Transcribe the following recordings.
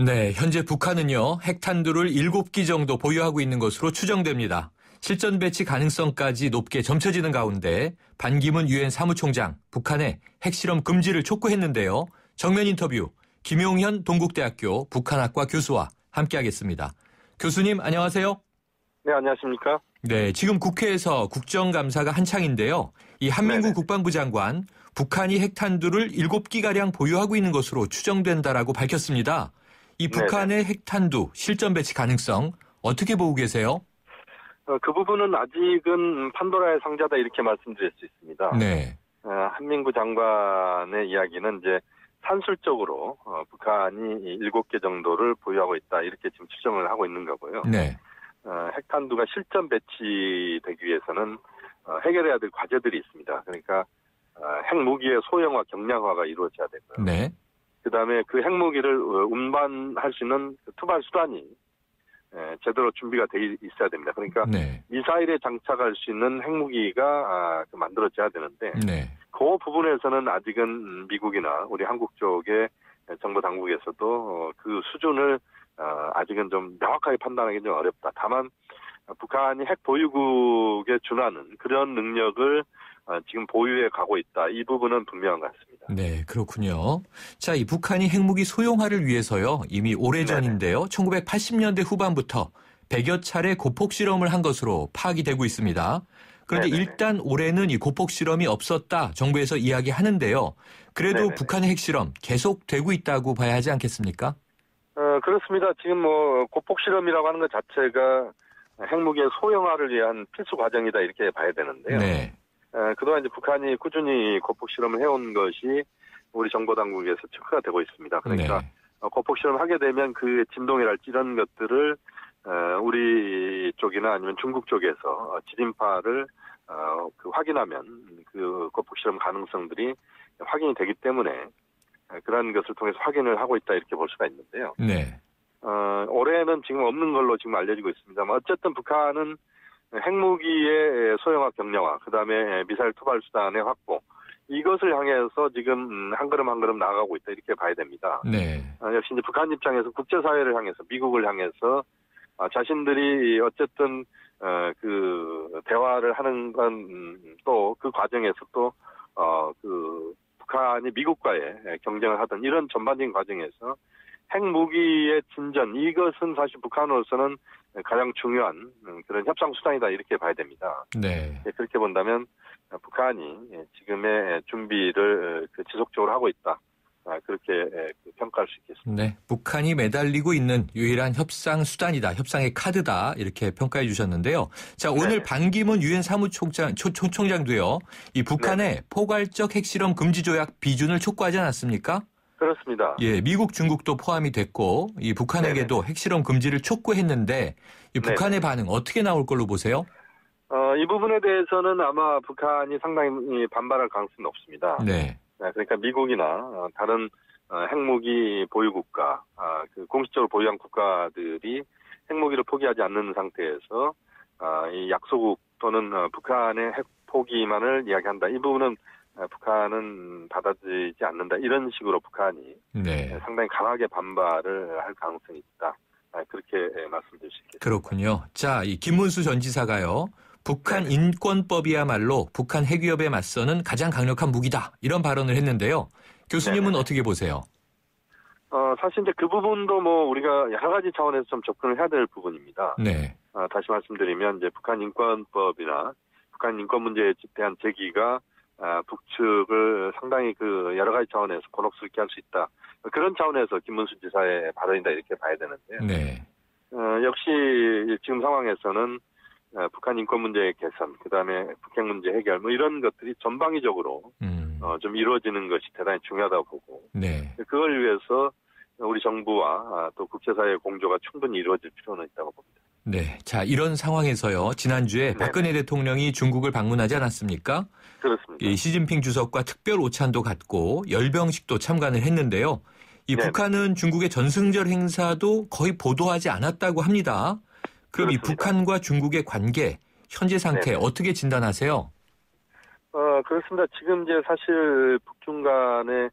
네, 현재 북한은요, 핵탄두를 7기 정도 보유하고 있는 것으로 추정됩니다. 실전 배치 가능성까지 높게 점쳐지는 가운데 반기문 유엔 사무총장 북한의 핵실험 금지를 촉구했는데요. 정면 인터뷰 김용현 동국대학교 북한학과 교수와 함께하겠습니다. 교수님 안녕하세요. 네, 안녕하십니까? 네, 지금 국회에서 국정감사가 한창인데요. 이 한민구 네네. 국방부 장관 북한이 핵탄두를 7기가량 보유하고 있는 것으로 추정된다라고 밝혔습니다. 이 북한의 네네. 핵탄두 실전 배치 가능성 어떻게 보고 계세요? 어, 그 부분은 아직은 판도라의 상자다 이렇게 말씀드릴 수 있습니다. 네. 어, 한민구 장관의 이야기는 이제 산술적으로 어, 북한이 7개 정도를 보유하고 있다 이렇게 지금 추정을 하고 있는 거고요. 네. 어, 핵탄두가 실전 배치되기 위해서는 어, 해결해야 될 과제들이 있습니다. 그러니까 어, 핵무기의 소형화, 경량화가 이루어져야 되고요. 네. 그다음에 그 핵무기를 어, 운반할 수 있는 그 투발 수단이 예, 제대로 준비가 돼 있어야 됩니다. 그러니까 네. 미사일에 장착할 수 있는 핵무기가 아, 그 만들어져야 되는데 네. 그 부분에서는 아직은 미국이나 우리 한국 쪽의 정부 당국에서도 어, 그 수준을 어, 아직은 좀 명확하게 판단하기 좀 어렵다. 다만 북한이 핵 보유국에 준하는 그런 능력을 어, 지금 보유해 가고 있다. 이 부분은 분명한 것 같습니다. 네, 그렇군요. 자, 이 북한이 핵무기 소형화를 위해서요. 이미 오래전인데요. 1980년대 후반부터 100여 차례 고폭 실험을 한 것으로 파악이 되고 있습니다. 그런데 네네. 일단 올해는 이 고폭 실험이 없었다. 정부에서 이야기하는데요. 그래도 네네. 북한의 핵실험 계속되고 있다고 봐야 하지 않겠습니까? 어, 그렇습니다. 지금 뭐 고폭 실험이라고 하는 것 자체가 핵무기의 소형화를 위한 필수 과정이다 이렇게 봐야 되는데요. 네. 그동안 이제 북한이 꾸준히 고폭 실험을 해온 것이 우리 정보 당국에서 체크가 되고 있습니다. 그러니까 네. 어, 고폭 실험을 하게 되면 그 진동이랄지 이런 것들을 우리 쪽이나 아니면 중국 쪽에서 어, 지진파를 어, 그 확인하면 그 고폭 실험 가능성들이 확인이 되기 때문에 그런 것을 통해서 확인을 하고 있다 이렇게 볼 수가 있는데요. 네. 어, 올해는 지금 없는 걸로 지금 알려지고 있습니다만 어쨌든 북한은 핵무기의 소형화 경량화, 그 다음에 미사일 투발 수단의 확보, 이것을 향해서 지금 한 걸음 한 걸음 나아가고 있다 이렇게 봐야 됩니다. 네. 어, 역시 이제 북한 입장에서 국제사회를 향해서 미국을 향해서 어, 자신들이 어쨌든 어, 그 대화를 하는 건 또 그 과정에서 또어그 북한이 미국과의 경쟁을 하던 이런 전반적인 과정에서 핵무기의 진전 이것은 사실 북한으로서는 가장 중요한 그런 협상 수단이다 이렇게 봐야 됩니다. 네. 예, 그렇게 본다면 북한이 지금의 준비를 그 지속적으로 하고 있다. 아, 그렇게 그 평가할 수 있겠습니다. 네, 북한이 매달리고 있는 유일한 협상 수단이다, 협상의 카드다 이렇게 평가해 주셨는데요. 자, 오늘 네. 반기문 유엔 사무총장 초, 총장도요. 이 북한의 네. 포괄적 핵실험 금지 조약 비준을 촉구하지 않았습니까? 그렇습니다. 예, 미국, 중국도 포함이 됐고 이 북한에게도 네네. 핵실험 금지를 촉구했는데 이 북한의 네네. 반응 어떻게 나올 걸로 보세요? 어, 이 부분에 대해서는 아마 북한이 상당히 반발할 가능성이 높습니다. 네. 네 그러니까 미국이나 어, 다른 어, 핵무기 보유 국가, 아, 그 공식적으로 보유한 국가들이 핵무기를 포기하지 않는 상태에서 아, 이 약소국 또는 북한의 핵 포기만을 이야기한다. 이 부분은 북한은 받아들이지 않는다 이런 식으로 북한이 네. 상당히 강하게 반발을 할 가능성이 있다. 아, 그렇게 말씀드릴 수 있겠습니다. 그렇군요. 자, 이 김문수 전 지사가요. 북한 네 인권법이야말로 북한 핵위협에 맞서는 가장 강력한 무기다. 이런 발언을 했는데요. 교수님은 네 어떻게 보세요? 어, 사실 이제 그 부분도 뭐 우리가 여러 가지 차원에서 좀 접근을 해야 될 부분입니다. 네. 어, 다시 말씀드리면 이제 북한 인권법이나 북한 인권 문제에 대한 제기가 아, 북측을 상당히 그 여러 가지 차원에서 곤혹스럽게 할 수 있다. 그런 차원에서 김문수 지사의 발언이다 이렇게 봐야 되는데요. 네. 어, 역시 지금 상황에서는 어, 북한 인권 문제의 개선, 그 다음에 북핵 문제 해결, 뭐 이런 것들이 전방위적으로 음. 어, 좀 이루어지는 것이 대단히 중요하다고 보고, 네. 그걸 위해서 우리 정부와 아, 또 국제사회의 공조가 충분히 이루어질 필요는 있다고 봅니다. 네. 자, 이런 상황에서요. 지난주에 네네. 박근혜 대통령이 중국을 방문하지 않았습니까? 그렇습니다. 이 시진핑 주석과 특별 오찬도 갖고 열병식도 참관을 했는데요. 이 네네. 북한은 중국의 전승절 행사도 거의 보도하지 않았다고 합니다. 그럼 그렇습니다. 이 북한과 중국의 관계, 현재 상태 네네. 어떻게 진단하세요? 어, 그렇습니다. 지금 이제 사실 북중 간의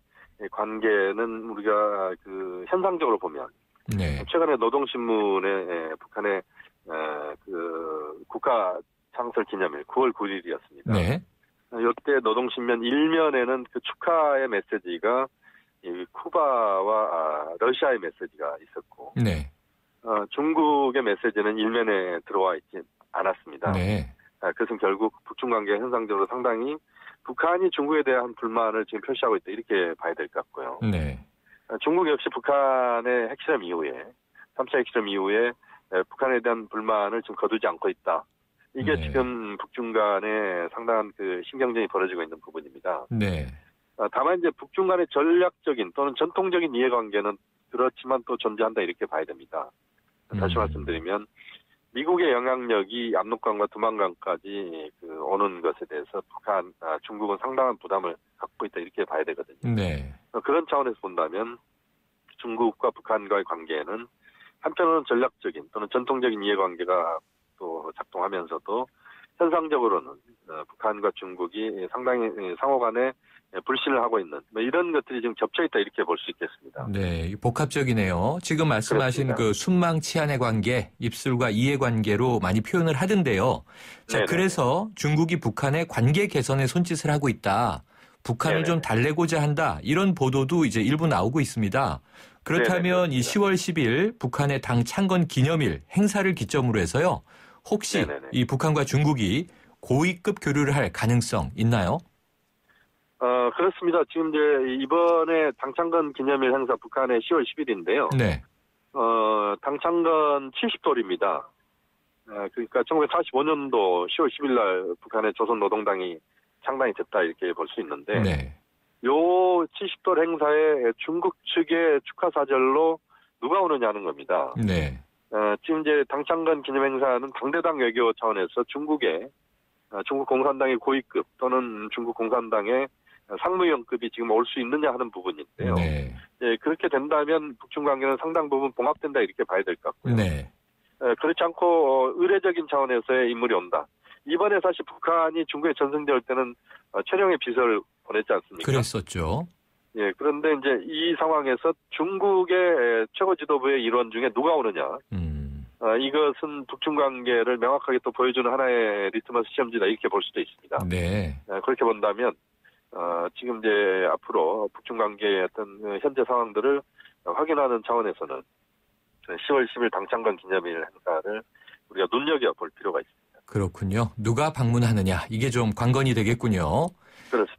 관계는 우리가 그 현상적으로 보면 네. 최근에 노동신문에 에, 북한의 에, 그 국가 창설 기념일 9월 9일이었습니다. 네. 이때 노동신문 일면에는 그 축하의 메시지가 이 쿠바와 아, 러시아의 메시지가 있었고 네. 어, 중국의 메시지는 일면에 들어와 있지 않았습니다. 네. 아, 그것은 결국 북중 관계 현상적으로 상당히 북한이 중국에 대한 불만을 지금 표시하고 있다 이렇게 봐야 될 것 같고요. 네. 아, 중국 역시 북한의 핵실험 이후에 3차 핵실험 이후에 에, 북한에 대한 불만을 지금 거두지 않고 있다. 이게 네. 지금 북중 간에 상당한 그 신경전이 벌어지고 있는 부분입니다. 네. 아, 다만 이제 북중 간의 전략적인 또는 전통적인 이해관계는 그렇지만 또 존재한다 이렇게 봐야 됩니다. 다시 음. 말씀드리면 미국의 영향력이 압록강과 두만강까지 그 오는 것에 대해서 북한, 아, 중국은 상당한 부담을 갖고 있다 이렇게 봐야 되거든요. 네. 어, 그런 차원에서 본다면 중국과 북한과의 관계는 한편으로는 전략적인 또는 전통적인 이해관계가 또 작동하면서도 현상적으로는 어, 북한과 중국이 상당히 상호 간에 불신을 하고 있는 뭐 이런 것들이 지금 겹쳐 있다 이렇게 볼 수 있겠습니다. 네, 복합적이네요. 지금 말씀하신 그렇습니다. 그 순망 치안의 관계, 입술과 이해 관계로 많이 표현을 하던데요. 자, 네네. 그래서 중국이 북한의 관계 개선에 손짓을 하고 있다. 북한을 네네. 좀 달래고자 한다. 이런 보도도 이제 일부 나오고 있습니다. 그렇다면 네네, 이 그렇습니다. 10월 10일 북한의 당 창건 기념일 행사를 기점으로 해서요. 혹시 네네네. 이 북한과 중국이 고위급 교류를 할 가능성 있나요? 어 그렇습니다. 지금 이제 이번에 당창건 기념일 행사 북한의 10월 10일인데요. 네. 어 당창건 70돌입니다. 어, 그러니까 1945년도 10월 10일 날 북한의 조선노동당이 창당이 됐다 이렇게 볼 수 있는데 네. 요 70돌 행사에 중국 측의 축하 사절로 누가 오느냐는 겁니다. 네. 어, 지금 이제 당창건 기념행사는 당대당 외교 차원에서 중국의 어, 중국 공산당의 고위급 또는 중국 공산당의 상무위원급이 지금 올 수 있느냐 하는 부분인데요. 네. 예, 그렇게 된다면 북중 관계는 상당 부분 봉합된다 이렇게 봐야 될 것 같고요. 네. 예, 그렇지 않고 어, 의례적인 차원에서의 인물이 온다. 이번에 사실 북한이 중국에 전승절 때는 어, 최룡해 비서를 보냈지 않습니까? 그랬었죠. 예, 그런데 이제 이 상황에서 중국의 최고 지도부의 일원 중에 누가 오느냐. 음. 어, 이것은 북중 관계를 명확하게 또 보여주는 하나의 리트머스 시험지다 이렇게 볼 수도 있습니다. 네. 어, 그렇게 본다면 어, 지금 이제 앞으로 북중 관계의 어떤 그 현재 상황들을 확인하는 차원에서는 10월 10일 당창건 기념일 행사를 우리가 눈여겨 볼 필요가 있습니다. 그렇군요. 누가 방문하느냐 이게 좀 관건이 되겠군요.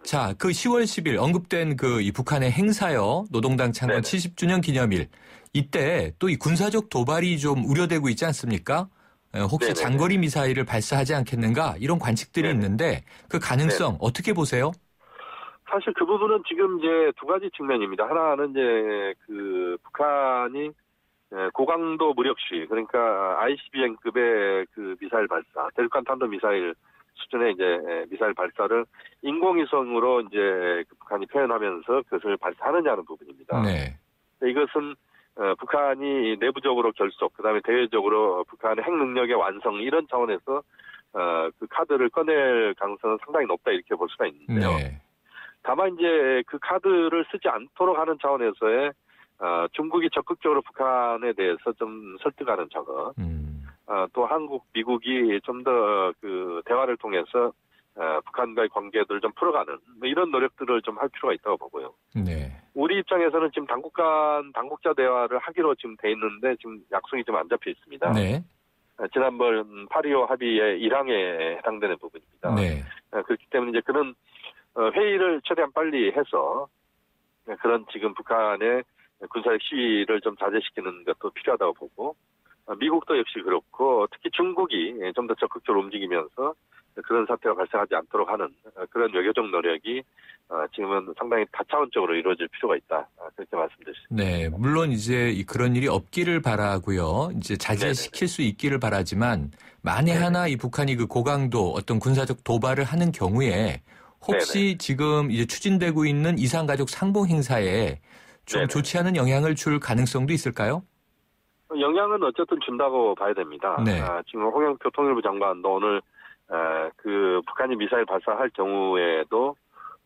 자, 그 10월 10일 언급된 그 이 북한의 행사요. 노동당 창건 네네. 70주년 기념일. 이때 또 이 군사적 도발이 좀 우려되고 있지 않습니까? 에, 혹시 네네네. 장거리 미사일을 발사하지 않겠는가 이런 관측들이 네네. 있는데 그 가능성 어떻게 보세요? 사실 그 부분은 지금 이제 두 가지 측면입니다. 하나는 이제 그 북한이 에, 고강도 무력 시위 그러니까 ICBM급의 그 미사일 발사, 대륙간 탄도 미사일 수준의 이제 에, 미사일 발사를 인공위성으로 이제 그 북한이 표현하면서 그것을 발사하느냐는 부분입니다. 네. 이것은 어, 북한이 내부적으로 결속, 그다음에 대외적으로 북한의 핵 능력의 완성 이런 차원에서 어, 그 카드를 꺼낼 가능성은 상당히 높다 이렇게 볼 수가 있는데요. 네. 다만 이제 그 카드를 쓰지 않도록 하는 차원에서의 어, 중국이 적극적으로 북한에 대해서 좀 설득하는 작업, 음. 어, 또 한국, 미국이 좀 더 그 대화를 통해서 어, 북한과의 관계들을 좀 풀어가는 뭐 이런 노력들을 좀 할 필요가 있다고 보고요. 네. 우리 입장에서는 지금 당국 간 당국자 대화를 하기로 지금 돼 있는데 지금 약속이 좀 안 잡혀 있습니다. 네. 어, 지난번 8.25 합의의 1항에 해당되는 부분입니다. 네. 어, 그렇기 때문에 이제 그런 어, 회의를 최대한 빨리 해서 어, 그런 지금 북한의 군사력 시위를 좀 자제시키는 것도 필요하다고 보고 어, 미국도 역시 그렇고 특히 중국이 좀 더 적극적으로 움직이면서 그런 사태가 발생하지 않도록 하는 어, 그런 외교적 노력이 어, 지금은 상당히 다차원적으로 이루어질 필요가 있다 어, 그렇게 말씀드렸습니다. 네, 물론 이제 이 그런 일이 없기를 바라고요. 이제 자제시킬 수 있기를 바라지만 만에 네네. 하나 이 북한이 그 고강도 어떤 군사적 도발을 하는 경우에 혹시 지금 이제 추진되고 있는 이산가족 상봉 행사에 좀 네네. 좋지 않은 영향을 줄 가능성도 있을까요? 영향은 어쨌든 준다고 봐야 됩니다. 네. 아, 지금 홍영표 통일부 장관도 오늘 에, 그 북한이 미사일 발사할 경우에도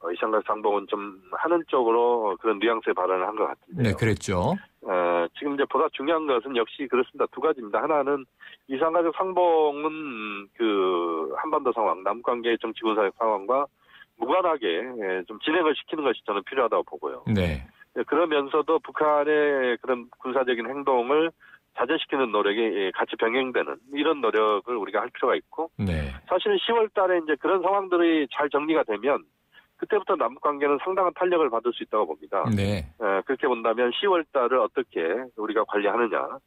어, 이상각 상봉은 좀 하는 쪽으로 그런 뉘앙스의 발언을 한 것 같은데요. 네, 그랬죠. 어, 지금 이제 보다 중요한 것은 역시 그렇습니다. 두 가지입니다. 하나는 이산가족 상봉은 그 한반도 상황, 남관계 정치 군사적 상황과 무관하게 예, 좀 진행을 시키는 것이 저는 필요하다고 보고요. 네. 예, 그러면서도 북한의 그런 군사적인 행동을 자제시키는 노력이 예, 같이 병행되는 이런 노력을 우리가 할 필요가 있고 네. 사실은 10월 달에 이제 그런 상황들이 잘 정리가 되면 그때부터 남북 관계는 상당한 탄력을 받을 수 있다고 봅니다. 네. 에, 그렇게 본다면 10월 달을 어떻게 우리가 관리하느냐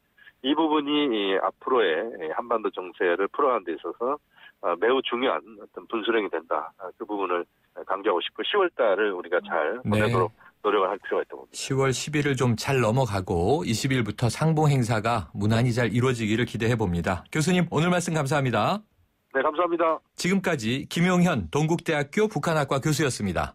이 부분이 이 앞으로의 한반도 정세를 풀어가는 데 있어서 어, 매우 중요한 어떤 분수령이 된다. 아, 그 부분을 강조하고 싶고 10월 달을 우리가 잘 네. 보내도록 노력을 할 필요가 있다고 봅니다. 10월 10일을 좀 잘 넘어가고 20일부터 상봉 행사가 무난히 잘 이루어지기를 기대해 봅니다. 교수님 오늘 말씀 감사합니다. 네, 감사합니다. 지금까지 김용현 동국대학교 북한학과 교수였습니다.